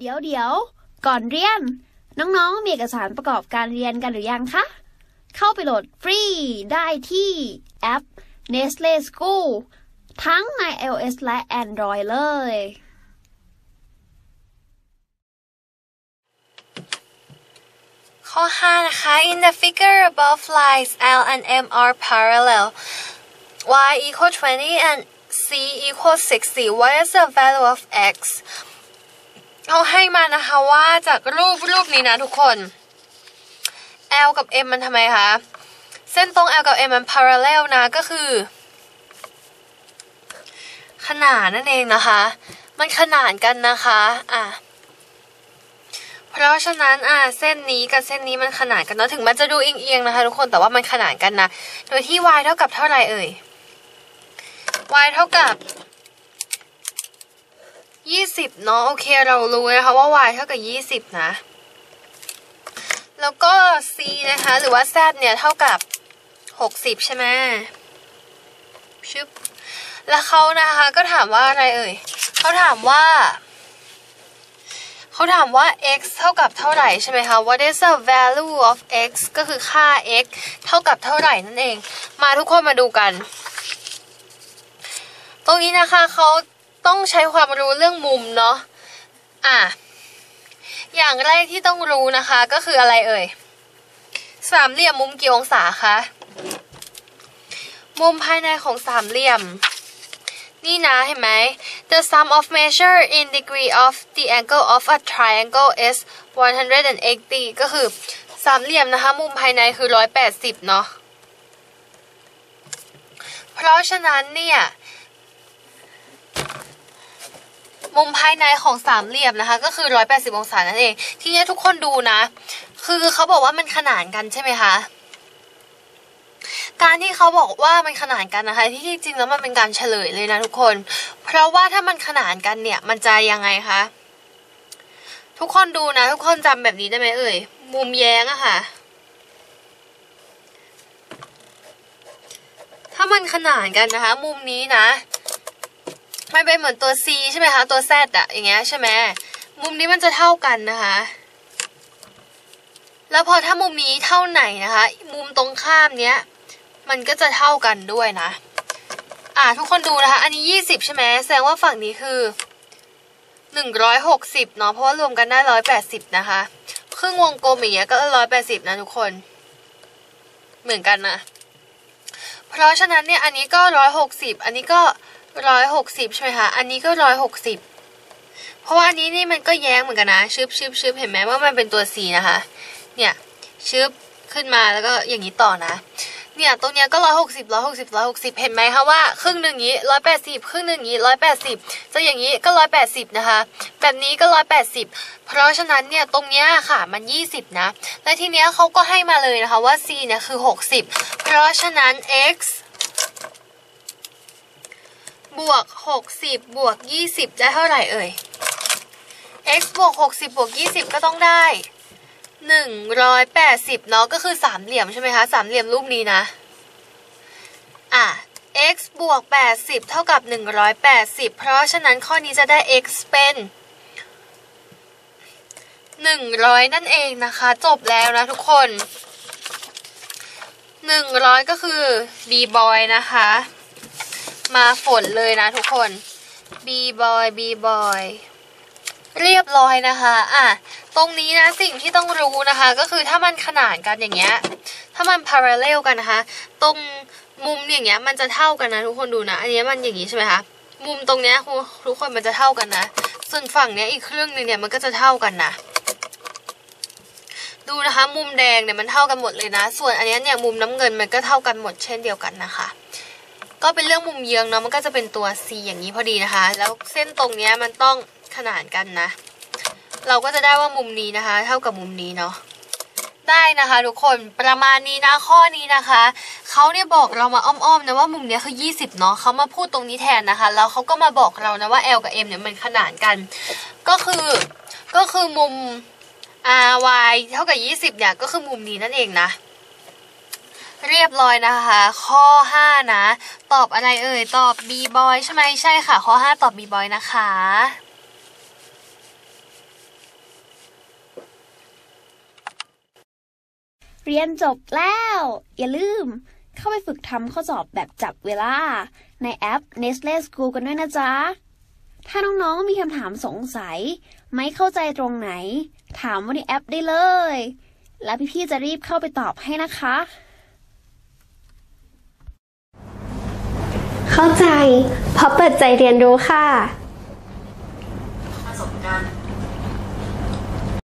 เดี๋ยวเดี๋ยวก่อนเรียน น้องๆมีเอกสารประกอบการเรียนกันหรือยังคะ เข้าไปโหลดฟรีได้ที่แอป Nestle School ทั้งใน iOS และ Android เลย ข้อ 5 นะคะ in the figure above lines L and M are parallel y equal 20 and c equal 60 what is the value of x เขาให้มานะคะว่าจากรูปรูปนี้นะทุกคน L กับ M มันทำไมคะ เส้นตรง L กับ M มัน parallel นะก็คือ ขนานนั่นเองนะคะ มันขนานกันนะคะอะเพราะฉะนั้นอะเส้นนี้กับเส้นนี้มันขนานกันเนาะถึงมันจะดูเอียงๆนะคะ ทุกคนแต่ว่ามันขนานกันนะ โดยที่ y เท่ากับเท่าไหร่เอ่ย y เท่ากับ ยี่สิบเนาะโอเคเรารู้นะคะว่า y เท่ากับยี่สิบนะ แล้วก็ c นะคะ หรือว่า z เนี่ยเท่ากับหกสิบใช่ไหมชึบแล้วเขานะคะก็ถามว่าอะไรเอ่ยเขาถามว่าเขาถามว่า x เท่ากับเท่าไหร่ใช่ไหมคะ what is the value of x ก็คือค่า x เท่ากับเท่าไหร่นั่นเอง มาทุกคนมาดูกัน ตรงนี้นะคะเขา ต้องใช้ความรู้เรื่องมุมเนาะอะอย่างแรกที่ต้องรู้นะคะ ก็คืออะไรเอ่ยสามเหลี่ยมมุมกี่องศาคะมุมภายในของสามเหลี่ยม นี่นะเห็นไหม The sum of measure in degree of the angle of a triangle is 180 ก็คือสามเหลี่ยมนะคะ มุมภายในคือ 180 เนาะเพราะฉะนั้นเนี่ย มุมภายในของสามเหลี่ยมนะคะ ก็คือ 180 องศานั่นเอง ทีนี้ทุกคนดูนะ คือเขาบอกว่ามันขนานกันใช่ไหมคะการที่เขาบอกว่ามันขนานกันนะคะ ที่จริงแล้วมันเป็นการเฉลยเลยนะทุกคน เพราะว่าถ้ามันขนานกันเนี่ย มันจะยังไงคะทุกคนดูนะ ทุกคนจำแบบนี้ได้ไหมเอ่ยมุมแย้งอะค่ะ ถ้ามันขนานกันนะคะ มุมนี้นะ มันเป็นเหมือนตัว C ใช่ไหมคะ ตัว Z อะอย่างเงี้ยใช่ไหมมุมนี้มันจะเท่ากันนะคะ แล้วพอถ้ามุมนี้เท่าไหนนะคะ มุมตรงข้ามเนี้ย มันก็จะเท่ากันด้วยนะ อ่าทุกคนดูนะคะ อันนี้ยี่สิบใช่ไหมแสดงว่าฝั่งนี้คือหนึ่งร้อยหกสิบเนาะเพราะว่ารวมกันได้ร้อยแปดสิบนะคะ ครึ่งวงกลมอย่างเงี้ยก็ร้อยแปดสิบนะทุกคน เหมือนกันนะเพราะฉะนั้นเนี่ยอันนี้ก็ร้อยหกสิบอันนี้ก็ ร้อยหกสิบใช่ไหมคะ อันนี้ก็ร้อยหกสิบเพราะว่าอันนี้นี่มันก็แย้งเหมือนกันนะ ชึบชึบชึบเห็นไหมว่ามันเป็นตัว C นะคะ เนี่ย ชึบขึ้นมาแล้วก็อย่างนี้ต่อนะ เนี่ย ตรงเนี้ยก็ร้อยหกสิบร้อยหกสิบร้อยหกสิบเห็นไหมคะว่าครึ่งหนึ่งนี้ร้อยแปดสิบครึ่งหนึ่งนี้ร้อยแปดสิบจะอย่างนี้ก็ร้อยแปดสิบนะคะ แบบนี้ก็ร้อยแปดสิบเพราะฉะนั้นเนี่ยตรงเนี้ยค่ะมันยี่สิบนะ และทีเนี้ยเขาก็ให้มาเลยนะคะว่า c เนี่ยคือหกสิบเพราะฉะนั้น x บวกหกสิบบวกยี่สิบได้เท่าไหร่เอ่ย x บวกหกสิบบวกยี่สิบก็ต้องได้หนึ่งร้อยแปดสิบเนาะก็คือสามเหลี่ยมใช่ไหมคะสามเหลี่ยมรูปนี้นะ อะ x บวกแปดสิบเท่ากับหนึ่งร้อยแปดสิบเพราะฉะนั้นข้อนี้จะได้ x เป็นหนึ่งร้อยนั่นเองนะคะ จบแล้วนะทุกคนหนึ่งร้อยก็คือ b boy นะคะ มาฝนเลยนะทุกคน b boy b boy เรียบร้อยนะคะ อะ ตรงนี้นะสิ่งที่ต้องรู้นะคะ ก็คือถ้ามันขนานกันอย่างเงี้ย ถ้ามัน parallel กันนะคะ ตรงมุมอย่างเงี้ยมันจะเท่ากันนะทุกคนดูนะ อันนี้มันอย่างงี้ใช่ไหมคะ มุมตรงเนี้ยทุกคนมันจะเท่ากันนะ ส่วนฝั่งเนี้ยอีกครึ่งหนึงเนี่ยมันก็จะเท่ากันนะ ดูนะคะ มุมแดงเนี่ยมันเท่ากันหมดเลยนะ ส่วนอันนี้เนี่ยมุมน้ำเงินมันก็เท่ากันหมดเช่นเดียวกันนะคะ ก็เป็นเรื่องมุมเยื้องเนาะมันก็จะเป็นตัว C อย่างนี้พอดีนะคะ แล้วเส้นตรงเนี้ยมันต้องขนานกันนะ เราก็จะได้ว่ามุมนี้นะคะ เท่ากับมุมนี้เนาะได้นะคะทุกคนประมาณนี้นะข้อนี้นะคะเขาเนี่ยบอกเรามาอ้อมๆนะว่ามุมเนี้ยคือ 20เนาะเขามาพูดตรงนี้แทนนะคะแล้วเขาก็มาบอกเรานะว่า L กับ M เนี่ยมันขนานกัน ก็คือก็คือมุม R Y เท่ากับ 20เนี่ยก็คือมุมนี้นั่นเองนะ เรียบร้อยนะคะ ข้อ 5 นะ ตอบอะไรเอ่ย ตอบบีบอยใช่ไหมใช่ค่ะ ข้อ 5 ตอบบีบอยนะคะเรียนจบแล้ว อย่าลืม เข้าไปฝึกทำข้อสอบแบบจับเวลา ในแอป Nestle School กันด้วยนะจ๊ะ ถ้าน้องๆมีคำถามสงสัย ไม่เข้าใจตรงไหน ถามวันในแอปได้เลย แล้วพี่ๆจะรีบเข้าไปตอบให้นะคะ เพราะเปิดใจเรียนรู้ค่ะ